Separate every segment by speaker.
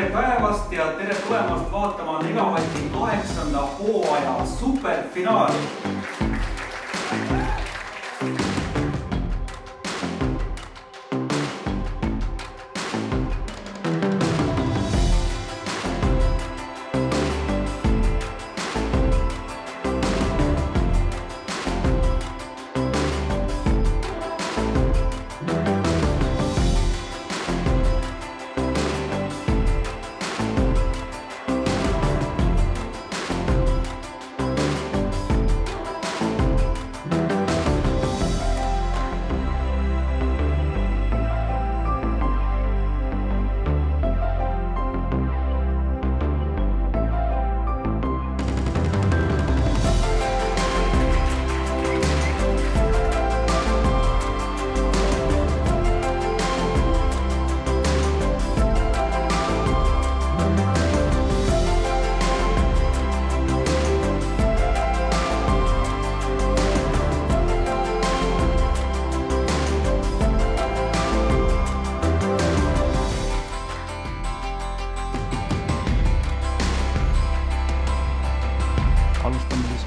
Speaker 1: tere päevast ja tere tulemast vaatama Megavati kaheksanda hooaja superfinaali.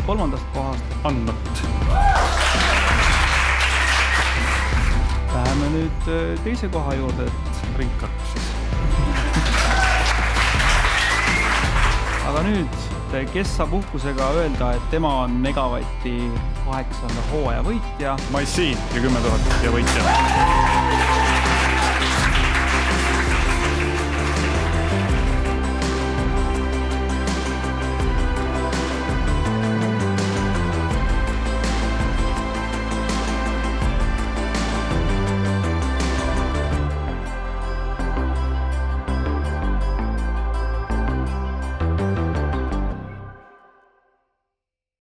Speaker 2: Kolmandast kohast.
Speaker 3: Annot.
Speaker 2: Läheme nüüd äh, teise koha juurde, et
Speaker 3: Rinkart siis.
Speaker 2: aga nüüd, kes saab uhkusega öelda, et tema on Megavati kaheksanda hooaja võitja?
Speaker 3: Massi ja kümme tuhat ja võitja.